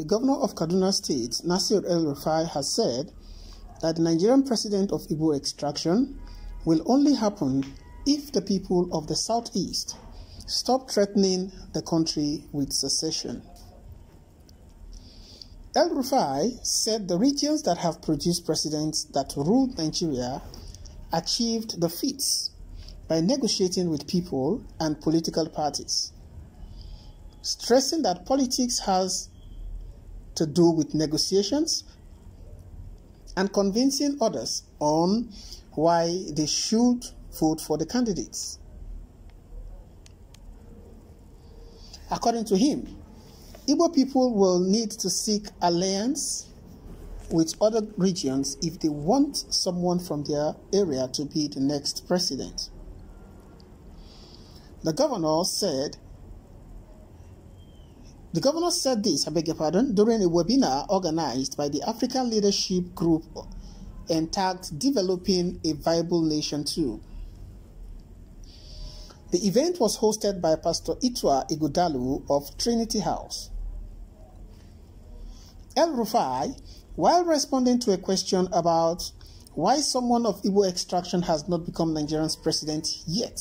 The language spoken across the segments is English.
the governor of Kaduna State, Nasir El Rufai, has said that the Nigerian president of Igbo extraction will only happen if the people of the southeast stop threatening the country with secession. El Rufai said the regions that have produced presidents that ruled Nigeria achieved the feats by negotiating with people and political parties, stressing that politics has to do with negotiations and convincing others on why they should vote for the candidates. According to him, Igbo people will need to seek alliance with other regions if they want someone from their area to be the next president. The governor said, the governor said this, I beg your pardon, during a webinar organized by the African Leadership Group entitled Developing a Viable Nation too. The event was hosted by Pastor Ituah Ighodalo of Trinity House. El Rufai, while responding to a question about why someone of Igbo extraction has not become Nigerian's president yet,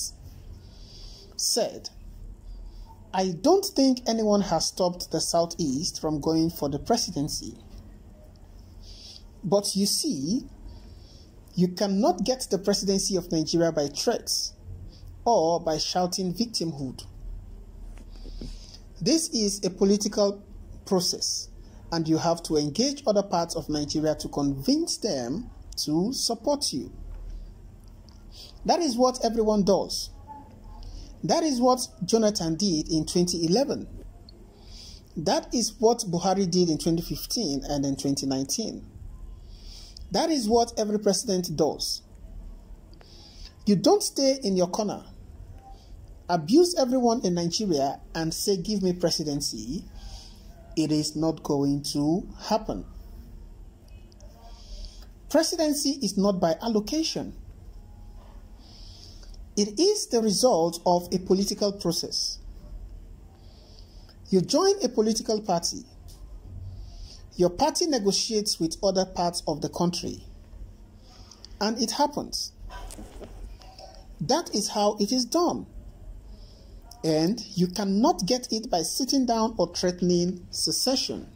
said, I don't think anyone has stopped the Southeast from going for the presidency. But you see, you cannot get the presidency of Nigeria by threats or by shouting victimhood. This is a political process, and you have to engage other parts of Nigeria to convince them to support you. That is what everyone does. That is what Jonathan did in 2011. That is what Buhari did in 2015 and in 2019. That is what every president does. You don't stay in your corner, abuse everyone in Nigeria, and say, Give me presidency. It is not going to happen. Presidency is not by allocation, it is the result of a political process. You join a political party, your party negotiates with other parts of the country, and it happens. That is how it is done. And you cannot get it by sitting down or threatening secession.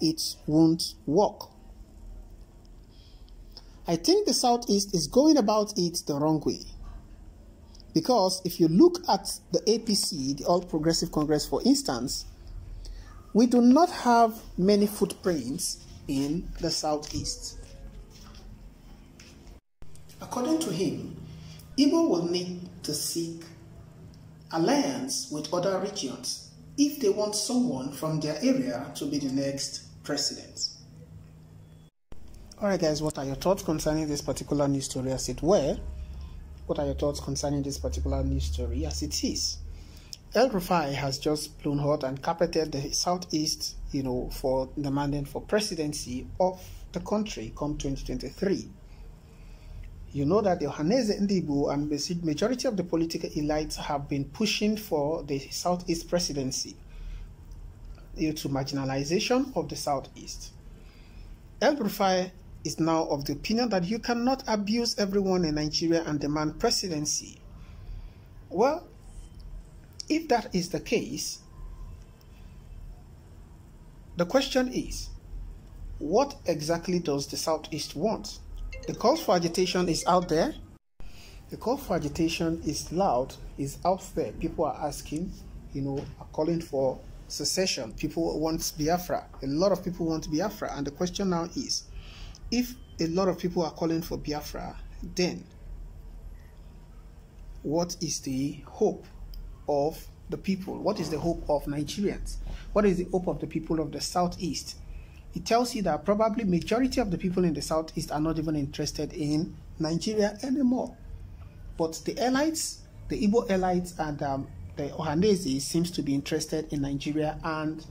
It won't work. I think the Southeast is going about it the wrong way. Because if you look at the APC, the All Progressive Congress, for instance, we do not have many footprints in the Southeast. According to him, Igbo will need to seek alliance with other regions if they want someone from their area to be the next president. Alright guys, what are your thoughts concerning this particular news story as it were? What are your thoughts concerning this particular news story as it is? El Rufai has just blown hot and carpeted the southeast, you know, for demanding for presidency of the country come 2023 you know that the Ohanaeze Ndigbo and the majority of the political elites have been pushing for the Southeast presidency due to marginalization of the Southeast. El Rufai is now of the opinion that you cannot abuse everyone in Nigeria and demand presidency. Well, if that is the case, the question is, what exactly does the Southeast want? The call for agitation is out there. The call for agitation is loud, is out there. People are asking, you know, are calling for secession. People want Biafra. A lot of people want Biafra. And the question now is if a lot of people are calling for Biafra, then what is the hope of the people? What is the hope of Nigerians? What is the hope of the people of the Southeast? it tells you that probably majority of the people in the southeast are not even interested in Nigeria anymore. But the elites, the Igbo elites and um, the Ohanaeze seems to be interested in Nigeria and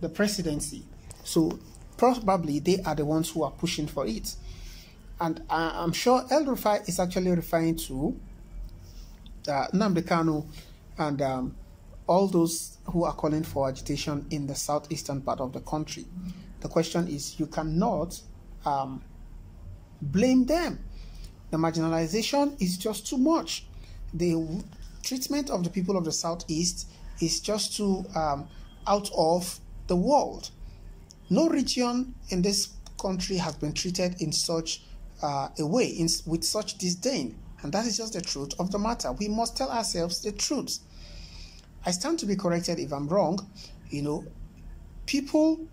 the presidency. So probably they are the ones who are pushing for it. And uh, I'm sure El Rufai is actually referring to uh, Nnamdi Kanu and um, all those who are calling for agitation in the southeastern part of the country. The question is, you cannot um, blame them. The marginalization is just too much. The treatment of the people of the southeast is just too um, out of the world. No region in this country has been treated in such uh, a way, in, with such disdain. And that is just the truth of the matter. We must tell ourselves the truth. I stand to be corrected if I'm wrong. You know, people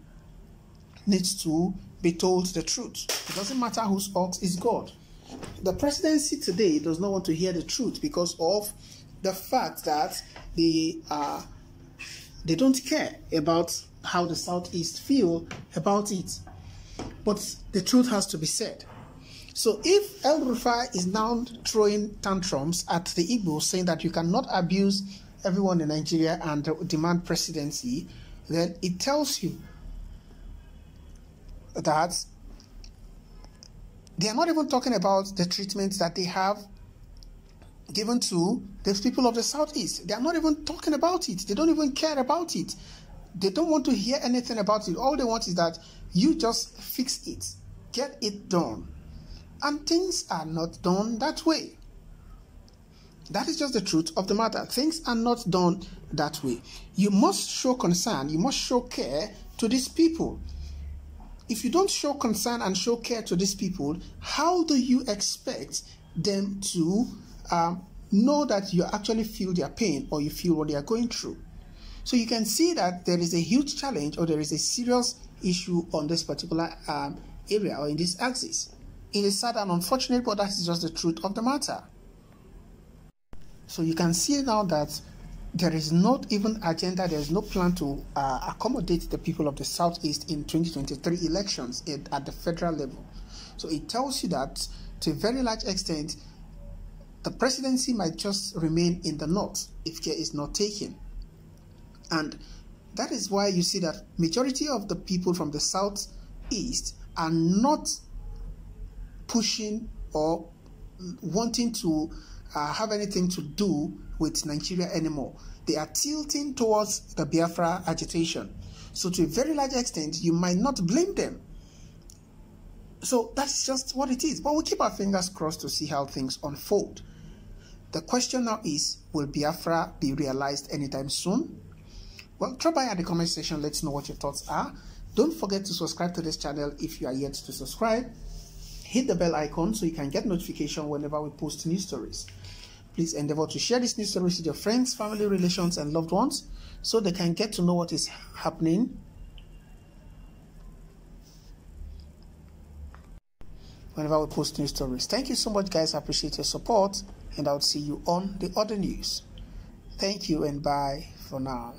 need to be told the truth. It doesn't matter whose ox is God. The presidency today does not want to hear the truth because of the fact that they they don't care about how the southeast feel about it. But the truth has to be said. So if El Rufai is now throwing tantrums at the Igbo, saying that you cannot abuse everyone in Nigeria and demand presidency, then it tells you that they are not even talking about the treatment that they have given to the people of the southeast. They are not even talking about it. They don't even care about it. They don't want to hear anything about it. All they want is that you just fix it, get it done. And things are not done that way. That is just the truth of the matter. Things are not done that way. You must show concern, you must show care to these people. If you don't show concern and show care to these people, how do you expect them to um, know that you actually feel their pain or you feel what they are going through? So you can see that there is a huge challenge or there is a serious issue on this particular um, area or in this axis. It is sad and unfortunate, but that is just the truth of the matter. So you can see now that there is not even agenda, there is no plan to uh, accommodate the people of the Southeast in 2023 elections at the federal level. So it tells you that to a very large extent, the presidency might just remain in the north if care is not taken. And that is why you see that majority of the people from the southeast are not pushing or wanting to uh, have anything to do with Nigeria anymore. They are tilting towards the Biafra agitation. So, to a very large extent, you might not blame them. So, that's just what it is. But we keep our fingers crossed to see how things unfold. The question now is Will Biafra be realized anytime soon? Well, drop by at the comment section. Let's know what your thoughts are. Don't forget to subscribe to this channel if you are yet to subscribe. Hit the bell icon so you can get notification whenever we post new stories. Please endeavor to share this news story with your friends, family, relations, and loved ones so they can get to know what is happening whenever we post new stories. Thank you so much, guys. I appreciate your support, and I'll see you on the other news. Thank you, and bye for now.